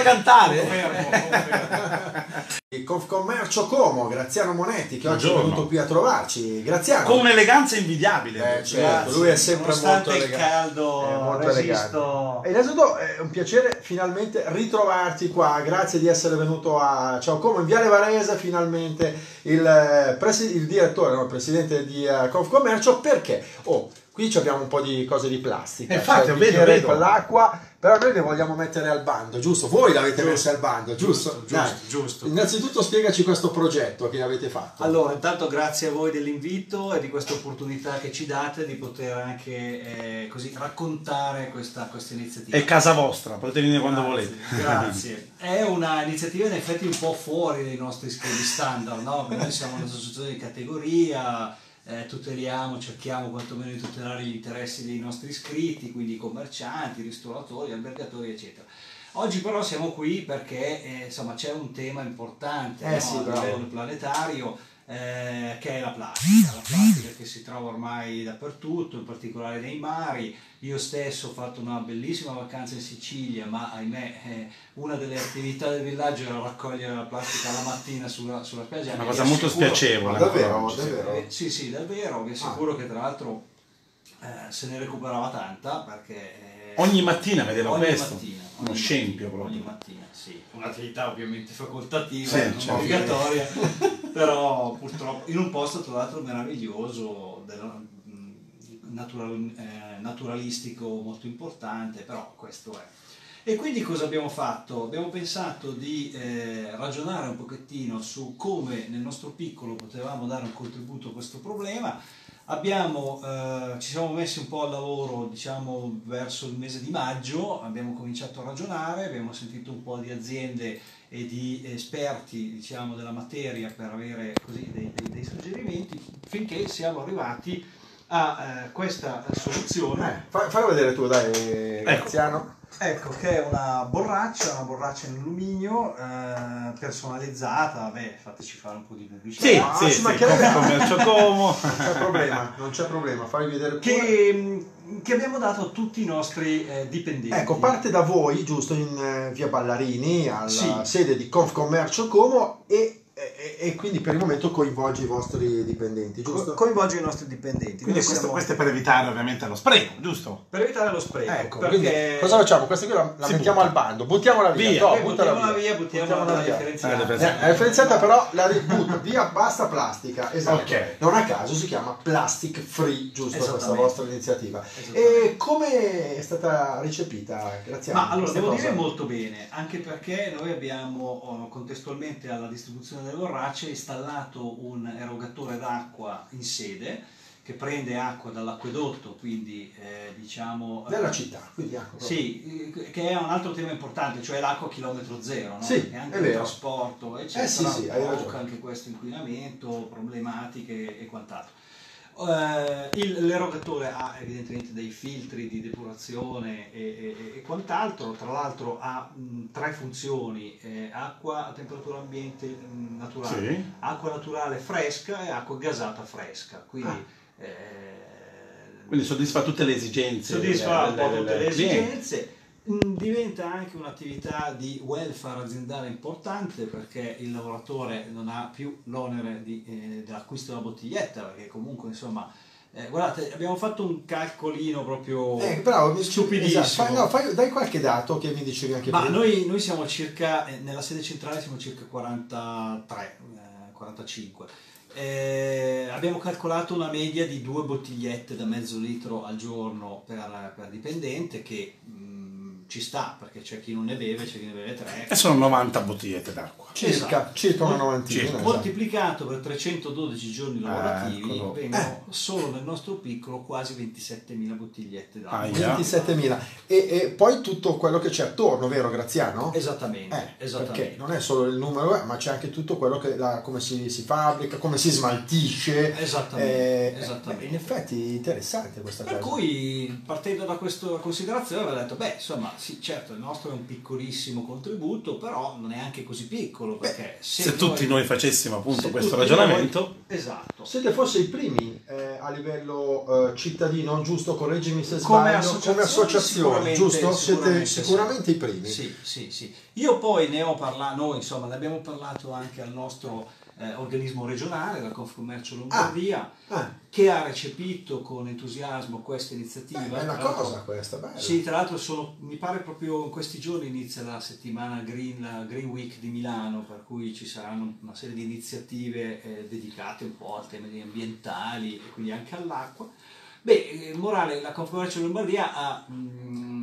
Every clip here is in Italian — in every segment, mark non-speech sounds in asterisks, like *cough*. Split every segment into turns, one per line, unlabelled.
cantare?
Confermo, confermo. *laughs*
Confcommercio Como, Graziano Monetti, che oggi è venuto qui a trovarci. Graziano.
Con un'eleganza invidiabile.
Eh, certo, lui è sempre
Nonostante
molto
il
elegante.
caldo,
È molto
resisto.
E innanzitutto è un piacere finalmente ritrovarti qua, grazie di essere venuto a Ciao Como, in Viale Varese finalmente il, eh, presi- il direttore, no, il presidente di uh, Confcommercio, perché? Oh, qui ci abbiamo un po' di cose di plastica,
Eh, infatti,
cioè,
vedo, vedo.
con l'acqua, però noi le vogliamo mettere al bando, giusto? Voi l'avete messe al bando, giusto?
giusto,
Dai.
giusto.
Innanzitutto spiegaci questo progetto che avete fatto.
Allora, intanto grazie a voi dell'invito e di questa opportunità che ci date di poter anche eh, così raccontare questa, questa iniziativa.
È casa vostra, potete venire quando volete.
Grazie. *laughs* È una iniziativa in effetti un po' fuori dai nostri schemi standard, no? Noi siamo un'associazione di categoria, eh, tuteliamo, cerchiamo quantomeno di tutelare gli interessi dei nostri iscritti, quindi commercianti, ristoratori, albergatori, eccetera. Oggi però siamo qui perché eh, insomma, c'è un tema importante
Eh
no?
sì,
a livello planetario eh, che è la plastica, la plastica che si trova ormai dappertutto, in particolare nei mari. Io stesso ho fatto una bellissima vacanza in Sicilia, ma ahimè eh, una delle attività del villaggio era raccogliere la plastica la mattina sulla, sulla spiaggia.
Una
Vi
cosa molto
assicuro-
spiacevole.
Davvero? Davvero?
Eh, sì, sì, davvero, vi assicuro che tra l'altro eh, se ne recuperava tanta perché... eh,
Ogni mattina vedeva
ogni
questo.
mattina,
Uno scempio proprio.
Ogni mattina, sì. Un'attività ovviamente facoltativa,
Sì,
non
certo.
obbligatoria, *laughs* però purtroppo in un posto tra l'altro meraviglioso, della- mh, natural- eh, naturalistico molto importante, però questo è. E quindi cosa abbiamo fatto? Abbiamo pensato di eh, ragionare un pochettino su come nel nostro piccolo potevamo dare un contributo a questo problema. Abbiamo, eh, ci siamo messi un po' al lavoro diciamo verso il mese di maggio, abbiamo cominciato a ragionare, abbiamo sentito un po' di aziende e di esperti diciamo, della materia per avere così dei, dei- dei suggerimenti finché siamo arrivati a eh, questa soluzione.
Eh, fa- fallo vedere tu, dai, Graziano.
Ecco, che è una borraccia, una borraccia in alluminio eh, personalizzata, vabbè, fateci fare un po' di pubblicità.
Sì,
Ah,
sì,
ci
sì,
mancherebbe
come commercio Como.
Non c'è problema, non c'è problema, fai vedere pure.
Che, mh, che abbiamo dato a tutti i nostri eh, dipendenti.
Ecco, parte da voi, giusto, in eh, via Ballarini, alla
Sì.
sede di Confcommercio Como e, e- e quindi per il momento coinvolgi i vostri dipendenti,
Co-
giusto?
coinvolge i nostri dipendenti.
Quindi questo,
siamo-
questo è per evitare ovviamente lo spreco, giusto?
per evitare lo spreco.
Ecco, quindi
perché
cosa facciamo? Questa qui la, la mettiamo
butta.
al bando, buttiamola via,
Via.
no,
Eh, buttiamola
via,
via, buttiamola
via.
differenziata.
Eh, la differenziata.
Eh, la differenziata però la butto via basta plastica, esatto.
Ok.
Non a caso si chiama Plastic Free, giusto questa vostra iniziativa. E come è stata ricepita? Grazie.
Ma allora devo
cosa?
dire molto bene, anche perché noi abbiamo oh, contestualmente alla distribuzione delle borracce installato un erogatore d'acqua in sede che prende acqua dall'acquedotto, quindi eh, diciamo...
Nella
eh,
città, quindi ecco.
Sì, eh, che è un altro tema importante, cioè l'acqua a chilometro zero, no?
Sì,
e anche
è
il
vero.
trasporto, eccetera,
Eh sì, sì,
anche questo inquinamento, problematiche e quant'altro. Eh, il- l'erogatore ha evidentemente dei filtri di depurazione e, e- e quant'altro, tra l'altro ha mh, tre funzioni, eh, acqua a temperatura ambiente mh, naturale,
Sì.
acqua naturale fresca e acqua gasata fresca, quindi
Ah.
eh,
Quindi soddisfa tutte le esigenze.
soddisfa un po' tutte le esigenze. Mm, Diventa anche un'attività di welfare aziendale importante perché il lavoratore non ha più l'onere di, eh, dell'acquisto della bottiglietta, perché comunque insomma, eh, guardate, abbiamo fatto un calcolino proprio
Eh, bravo, mi
stupidissimo.
esatto. No, fai- dai qualche dato che mi dicevi anche
Ma
prima.
noi, noi siamo circa, eh, nella sede centrale siamo circa 43, eh, 45. Eh, abbiamo calcolato una media di due bottigliette da mezzo litro al giorno per, per dipendente che mm, ci sta perché c'è chi non ne beve, c'è chi ne beve tre.
E sono 90 bottigliette d'acqua.
Circa,
Esatto.
circa una novantina.
circa.
esatto.
Moltiplicato per 312 giorni lavorativi
eccolo.
vengono solo nel nostro piccolo quasi 27.000 bottigliette d'acqua.
Aia.
27.000 e, e poi tutto quello che c'è attorno, vero Graziano?
Esattamente,
Eh,
esattamente.
perché non è solo il numero, eh, ma c'è anche tutto quello che la- come si, si fabbrica, come si smaltisce.
Esattamente,
Eh,
esattamente.
In effetti interessante questa
Per
cosa.
cui partendo da questa considerazione avevo detto, beh insomma sì, certo, il nostro è un piccolissimo contributo, però non è anche così piccolo, perché se,
Se tutti noi facessimo appunto questo ragionamento,
noi- esatto.
Siete forse i primi eh, a livello eh, cittadino, giusto? Correggimi se
Come
sbaglio,
associazione,
come associazione,
sicuramente-
giusto? Siete
sicuramente
sicuramente
sì.
i primi.
Sì, sì, sì. Io poi ne ho parlato, noi insomma, ne abbiamo parlato anche al nostro eh, organismo regionale, la Confcommercio Lombardia,
Ah,
che ha recepito con entusiasmo questa iniziativa.
beh, è una
l'altro-
cosa questa, bella.
Sì, tra l'altro sono, mi pare proprio in questi giorni inizia la settimana Green, la Green Week di Milano, per cui ci saranno una serie di iniziative eh, dedicate un po' a temi ambientali e quindi anche all'acqua. Beh, eh, morale, la Confcommercio Lombardia ha mm,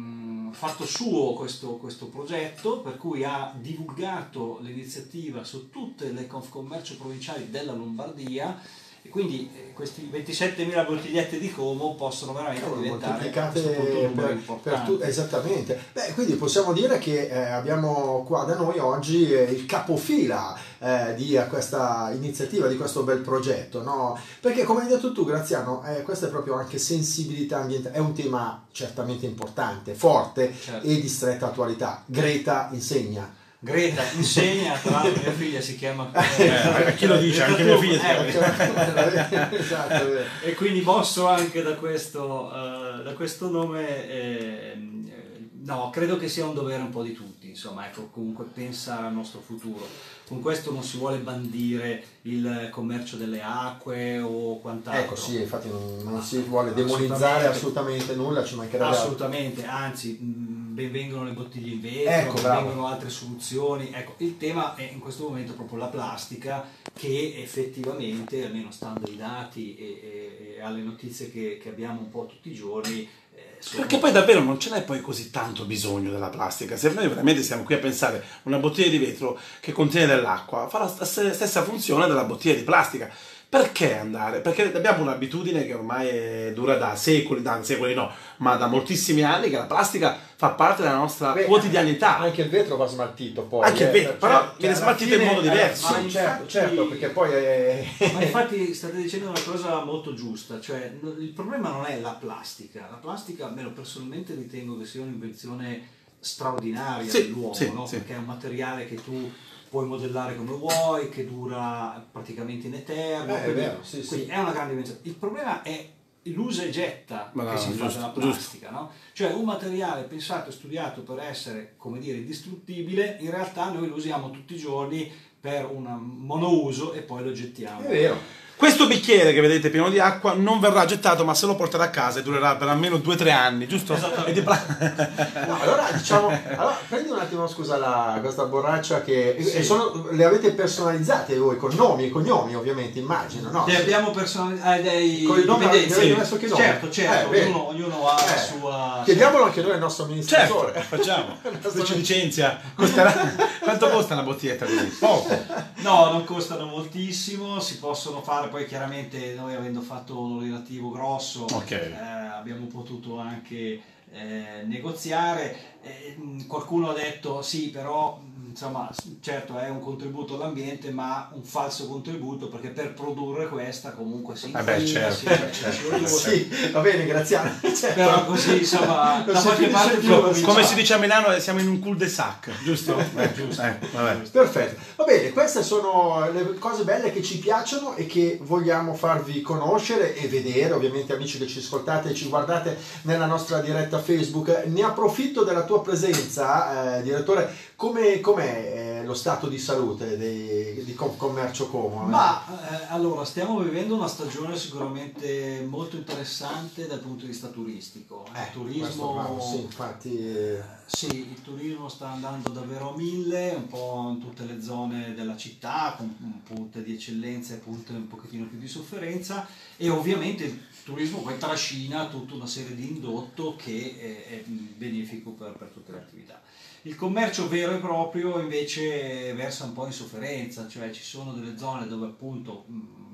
fatto suo questo, questo progetto, per cui ha divulgato l'iniziativa su tutte le Confcommercio provinciali della Lombardia e quindi eh, questi 27.000 bottigliette di Como possono veramente
Cavolo,
diventare
per,
importante.
per tu- esattamente. Beh, quindi possiamo dire che eh, abbiamo qua da noi oggi eh, il capofila eh, di eh, questa iniziativa, di questo bel progetto, no? Perché come hai detto tu, Graziano, eh, questa è proprio anche sensibilità ambientale, è un tema certamente importante, forte
Certo.
e di stretta attualità. Greta insegna.
Greta insegna, tra l'altro mia figlia si chiama
Eh, a chi lo dice? Anche mia figlia si
Eh,
chiama- *laughs*
esatto.
E quindi mosso anche da questo, eh, da questo nome, ehm, eh, no, credo che sia un dovere un po' di tutti, insomma, ecco, comunque pensare al nostro futuro. Con questo non si vuole bandire il commercio delle acque o quant'altro.
Ecco, sì, infatti non, non si vuole demonizzare
Assolutamente.
assolutamente nulla, ci mancherebbe altro.
Assolutamente, anzi, mh, benvengono le bottiglie in vetro,
Ecco,
benvengono altre soluzioni. Ecco, il tema è in questo momento proprio la plastica che effettivamente, almeno stando ai dati e, e- e alle notizie che, che abbiamo un po' tutti i giorni, eh, sono-
Perché poi davvero non ce n'è poi così tanto bisogno della plastica. Se noi veramente siamo qui a pensare una bottiglia di vetro che contiene dell'acqua, fa la st- stessa funzione della bottiglia di plastica. Perché andare? Perché abbiamo un'abitudine che ormai dura da secoli, da secoli no, ma da moltissimi anni che la plastica fa parte della nostra
Beh,
quotidianità.
Anche il vetro va smaltito poi.
Anche il
eh,
vetro,
cioè,
però
cioè,
viene
alla
smaltito in
fine-
modo diverso.
Sì,
Ma
certo,
infatti-
certo, perché poi è... *laughs*
Ma infatti *laughs* state dicendo una cosa molto giusta, cioè no- il problema non è la plastica, la plastica almeno personalmente ritengo che sia un'invenzione straordinaria
Sì,
dell'uomo,
sì,
no?
sì.
perché è un materiale che tu puoi modellare come vuoi, che dura praticamente in eterno,
Eh, è
quindi,
vero, sì,
quindi
sì.
è una grande invenzione. Il problema è l'usa e getta
Ma no,
che si fa
giusto,
della
giusto.
plastica, no? Cioè un materiale pensato e studiato per essere, come dire, indistruttibile, in realtà noi lo usiamo tutti i giorni per un monouso e poi lo gettiamo.
È vero.
Questo bicchiere che vedete pieno di acqua non verrà gettato, ma se lo portate a casa e durerà per almeno 2-3 anni, giusto? E di pla- *laughs*
No, allora diciamo, allora, prendi un attimo scusa la, questa borraccia che
Sì.
e sono- le avete personalizzate voi con nomi e cognomi ovviamente immagino, no?
Li abbiamo personalizzati dei
Con il nome
dipendenti.
avete messo che nome?
Certo, certo,
Eh,
ognuno, ognuno ha la
Eh,
sua...
Chiediamolo anche noi al nostro amministratore.
Certo, facciamo. *laughs* Se ci licenzia, costerà... quanto costa una bottiglietta così? Poco.
No, non costano moltissimo, si possono fare poi chiaramente noi avendo fatto un relativo grosso
Ok.
eh, abbiamo potuto anche eh, negoziare. Eh, qualcuno ha detto sì, però insomma, certo è un contributo all'ambiente, ma un falso contributo perché per produrre questa comunque si
Eh beh,
inquina,
certo,
si-
certo.
si-
sì, va bene, Graziano. *laughs* Certo.
Però così insomma da qualche parte
più.
Come si dice a Milano, eh, siamo in un cul-de-sac, giusto? Eh, giusto. Eh, vabbè.
Perfetto, va bene, queste sono le cose belle che ci piacciono e che vogliamo farvi conoscere e vedere, ovviamente amici che ci ascoltate e ci guardate nella nostra diretta Facebook. Ne approfitto della tua presenza, eh, direttore, come com'è eh, lo stato di salute dei- di Confcommercio Como?
Ma eh, allora stiamo vivendo una stagione sicuramente molto interessante dal punto di vista turistico. Il
Eh,
turismo,
questo bravo, sì, infatti... eh,
sì, il turismo sta andando davvero a mille, un po' in tutte le zone della città, con con punte di eccellenza e punte un pochettino più di sofferenza e ovviamente il turismo poi trascina tutta una serie di indotto che è, è benefico per, per tutte le attività. Il commercio vero e proprio invece versa un po' in sofferenza, cioè ci sono delle zone dove appunto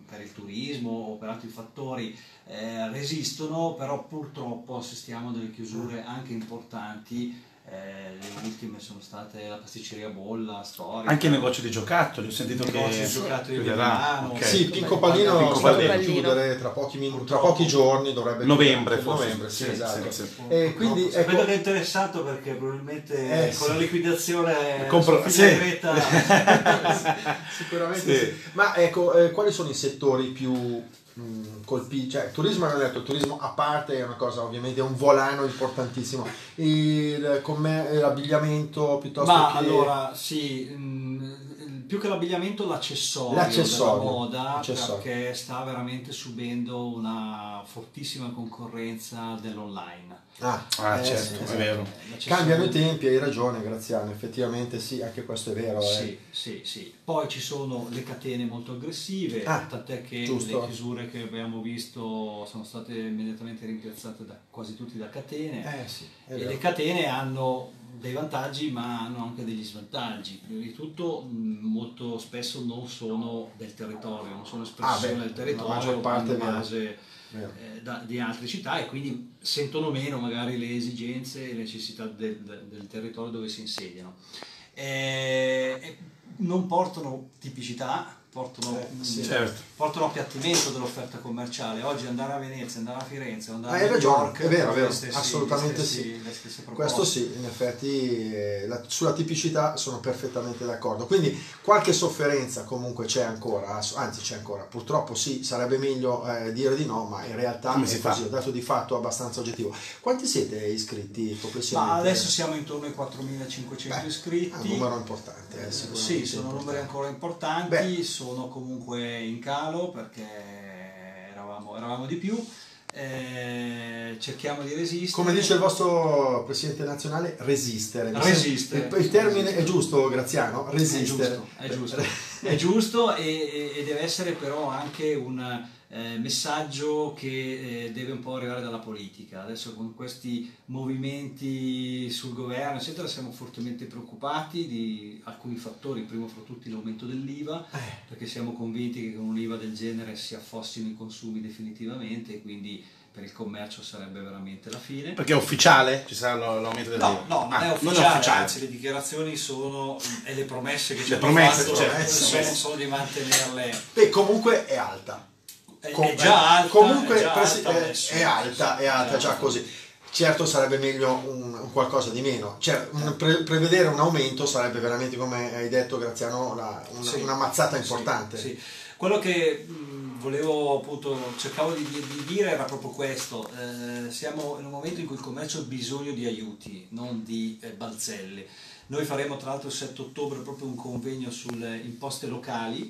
per il turismo o per altri fattori eh, resistono, però purtroppo assistiamo a delle chiusure anche importanti eh, le ultime sono state la pasticceria Bolla, Storia.
Anche il negozio di giocattoli, ho sentito
Il
che
negozio di giocattoli di
chiuderà.
Milano.
Ok.
Sì, Pinco Pallino
Pinco
sta per chiudere tra pochi, min- tra pochi giorni, dovrebbe
Novembre, forse.
Novembre, sì,
Sì,
esatto.
sì, sì.
E quindi, ecco-
che è interessato perché probabilmente
Eh,
con la liquidazione *laughs*
Compro- sì. *laughs* *laughs*
Sicuramente
Sì.
sì. Ma ecco, eh, quali sono i settori più mh, colpiti? Cioè, il turismo, abbiamo detto, il turismo a parte è una cosa, ovviamente, è un volano importantissimo. Il l'abbigliamento piuttosto
Ma
che...
allora sì, mh, più che l'abbigliamento l'accessorio,
L'accessorio,
della moda
l'accessorio.
perché sta veramente subendo una fortissima concorrenza dell'online.
Ah,
Ah,
eh,
certo,
sì,
è vero.
Cambiano i tempi, hai ragione Graziano, effettivamente sì, anche questo è vero. eh.
Sì, sì, sì. Poi ci sono le catene molto aggressive,
Ah,
tant'è che
giusto.
le chiusure che abbiamo visto sono state immediatamente rimpiazzate da quasi tutti da catene.
Eh sì,
E
vero.
le catene hanno dei vantaggi ma hanno anche degli svantaggi. Prima di tutto molto spesso non sono del territorio, non sono espressione
Ah, beh,
del territorio,
la maggior parte
base eh, da- di altre città e quindi sentono meno magari le esigenze e le necessità del, del- territorio dove si insediano. Eh, non portano tipicità, portano,
Eh, sì.
mh,
Certo.
portano appiattimento dell'offerta commerciale. Oggi andare a Venezia, andare a Firenze, andare
Hai
a New
ragione,
York,
è vero, è vero,
stessi-
assolutamente
stessi-
sì.
le stesse proposte.
Questo sì, in effetti eh, la- sulla tipicità sono perfettamente d'accordo. Quindi qualche sofferenza comunque c'è ancora, anzi c'è ancora. Purtroppo sì, sarebbe meglio eh, dire di no, ma in realtà
Come
è
si
così,
fa?
è un dato di fatto abbastanza oggettivo. Quanti siete iscritti complessivamente?
Ma adesso siamo intorno ai 4.500
Beh,
iscritti.
È un numero importante, eh,
Eh,
sicuramente
sì, sono
importante.
numeri ancora importanti,
Beh.
Sono comunque in calo perché eravamo, eravamo di più. Eh, cerchiamo di resistere.
Come dice il vostro presidente nazionale, resistere.
Resistere.
Il, il termine
Resistere.
è giusto, Graziano?
È
Resistere.
giusto, è giusto, è giusto e- e deve essere però anche un eh, messaggio che eh, deve un po' arrivare dalla politica. Adesso con questi movimenti sul governo, eccetera, siamo fortemente preoccupati di alcuni fattori, primo fra tutti l'aumento dell'IVA,
Eh,
perché siamo convinti che con un'IVA del genere si affossino i consumi definitivamente e quindi per il commercio sarebbe veramente la fine.
Perché è ufficiale? Ci sarà l'aumento del
No, no, non
Ah,
è ufficiale, anzi le dichiarazioni sono e le promesse che ci hanno
promesse,
fatto
certo,
sono, sono di mantenerle.
E comunque è alta. Com-
è già alta,
comunque
è, già alta
è- è alta, è alta già così. Certo sarebbe meglio un, un qualcosa di meno, cioè un- pre- prevedere un aumento sarebbe veramente, come hai detto Graziano, una, una,
Sì.
una mazzata
Sì,
importante.
sì. Quello che mh, volevo appunto, cercavo di, di- di dire era proprio questo, eh, siamo in un momento in cui il commercio ha bisogno di aiuti, non di eh, balzelli. Noi faremo tra l'altro il 7 ottobre proprio un convegno sulle imposte locali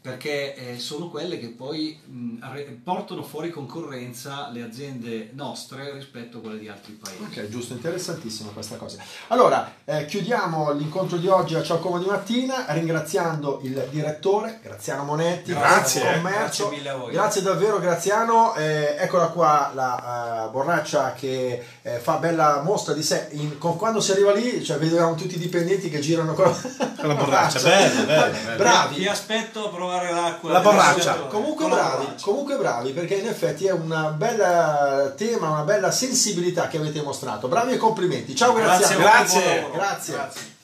perché eh, sono quelle che poi mh, portano fuori concorrenza le aziende nostre rispetto a quelle di altri paesi.
Ok, giusto, interessantissima questa cosa. Allora, eh, chiudiamo l'incontro di oggi a Ciao Como di Mattina ringraziando il direttore Graziano Monetti,
Grazie, eh.
Commercio.
Grazie mille a voi.
Grazie davvero Graziano, Eh, eccola qua la eh, borraccia che eh, fa bella mostra di sé, In- con- quando si arriva lì cioè, vediamo tutti i dipendenti che girano *laughs* con
la borraccia, bello, bello, bello.
Bravi,
Vi aspetto a provare l'acqua.
La borraccia.
Comunque
con la
bravi,
borraccia.
comunque bravi, perché in effetti è un bel tema, una bella sensibilità che avete mostrato. Bravi e complimenti. Ciao
Grazie
Grazie.
lavoro.
Grazie.
Grazie.